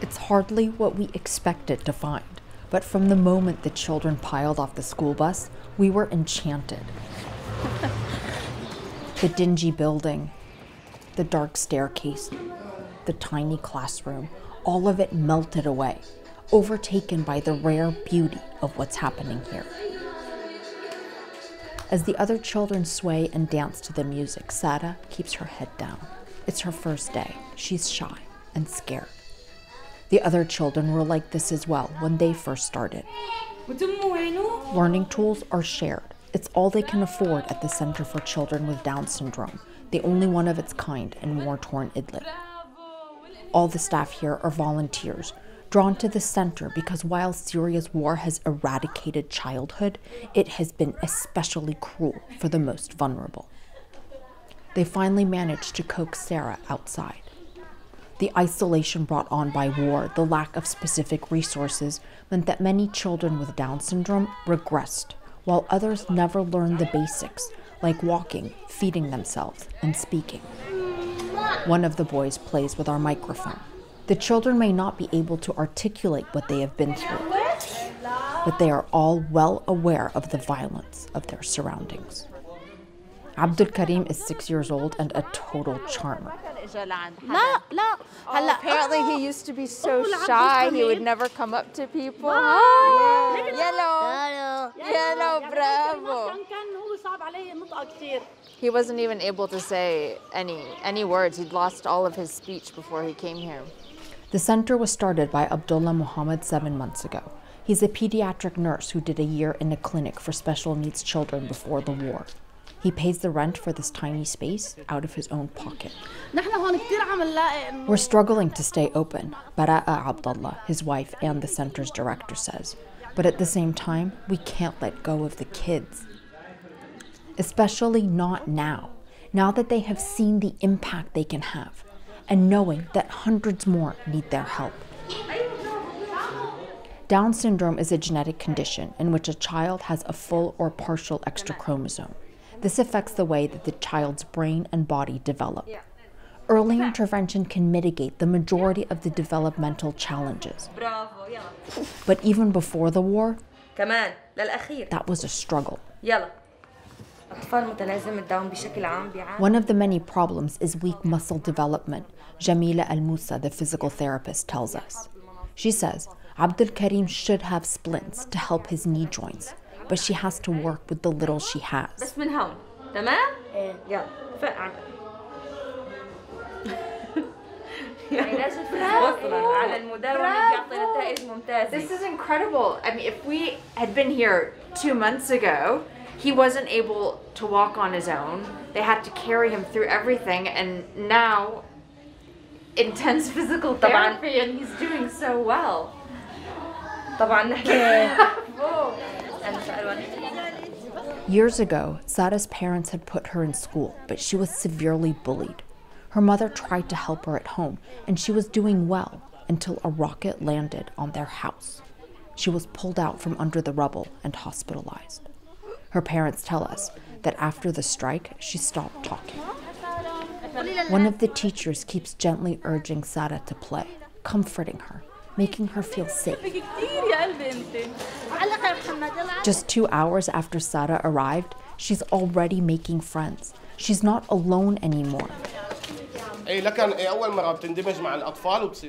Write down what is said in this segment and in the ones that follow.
It's hardly what we expected to find, but from the moment the children piled off the school bus, we were enchanted. the dingy building, the dark staircase, the tiny classroom, all of it melted away, overtaken by the rare beauty of what's happening here. As the other children sway and dance to the music, Sara keeps her head down. It's her first day. She's shy and scared. The other children were like this as well when they first started. Learning tools are shared. It's all they can afford at the Center for Children with Down Syndrome, the only one of its kind in war torn Idlib. All the staff here are volunteers drawn to the center because while Syria's war has eradicated childhood, it has been especially cruel for the most vulnerable. They finally managed to coax Sara outside. The isolation brought on by war, the lack of specific resources, meant that many children with Down syndrome regressed, while others never learned the basics, like walking, feeding themselves, and speaking. One of the boys plays with our microphone. The children may not be able to articulate what they have been through, but they are all well aware of the violence of their surroundings. Abdul Karim is six years old and a total charmer. Oh, apparently he used to be so shy he would never come up to people. Yellow. Yellow, bravo. He wasn't even able to say any any words. He'd lost all of his speech before he came here. The center was started by Abdullah Muhammad seven months ago. He's a pediatric nurse who did a year in a clinic for special needs children before the war. He pays the rent for this tiny space out of his own pocket. We're struggling to stay open, Bara'a Abdullah, his wife and the center's director says. But at the same time, we can't let go of the kids. Especially not now, now that they have seen the impact they can have and knowing that hundreds more need their help. Down syndrome is a genetic condition in which a child has a full or partial extra chromosome. This affects the way that the child's brain and body develop. Early intervention can mitigate the majority of the developmental challenges. But even before the war, that was a struggle. One of the many problems is weak muscle development, Jamila Al Musa, the physical therapist, tells us. She says Abdul Karim should have splints to help his knee joints, but she has to work with the little she has. Eh. This is incredible. I mean, if we had been here two months ago, he wasn't able to walk on his own. They had to carry him through everything, and now intense physical therapy, and he's doing so well. Years ago, Sara's parents had put her in school, but she was severely bullied. Her mother tried to help her at home, and she was doing well until a rocket landed on their house. She was pulled out from under the rubble and hospitalized. Her parents tell us that after the strike, she stopped talking. One of the teachers keeps gently urging Sara to play, comforting her, making her feel safe. Just two hours after Sara arrived, she's already making friends. She's not alone anymore.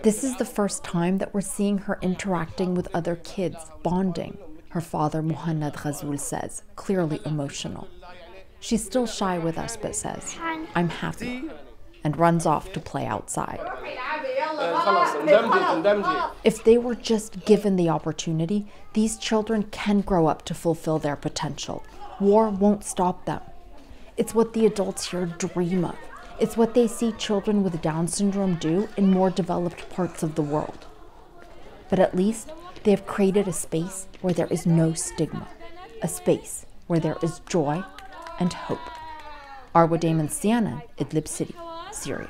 This is the first time that we're seeing her interacting with other kids, bonding her father Muhannad Ghazul says, clearly emotional. She's still shy with us, but says, I'm happy, and runs off to play outside. If they were just given the opportunity, these children can grow up to fulfill their potential. War won't stop them. It's what the adults here dream of. It's what they see children with Down syndrome do in more developed parts of the world. But at least they have created a space where there is no stigma, a space where there is joy and hope. Arwa Damon CNN, Idlib City, Syria.